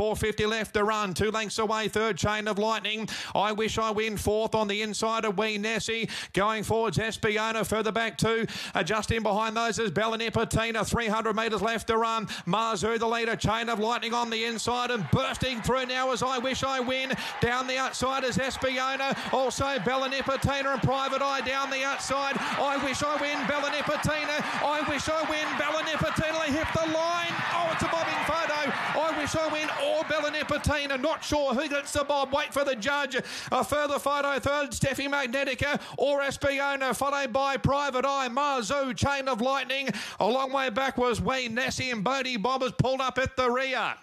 450 left to run. Two lengths away, third chain of lightning. I wish I win fourth on the inside of Wee Nessie. Going forwards, Espiona further back too. Uh, just in behind those is Bella Nipotina. 300 metres left to run. Marzu, the leader. Chain of lightning on the inside and bursting through now as I wish I win. Down the outside is Espiona. Also Bella Nipotina and Private Eye down the outside. I wish I win Bella Nipotina. I wish I win Bella Nipotina. They hit the line. Oh, it's a bobbing photo. I win or Bella Nipotina. Not sure who gets the bob. Wait for the judge. A further photo. Third, Stefi Magnetica or Espiona, followed by Private Eye, Marzu, Chain of Lightning. A long way back was Wee Nessie and Bodie Bobbers pulled up at the rear.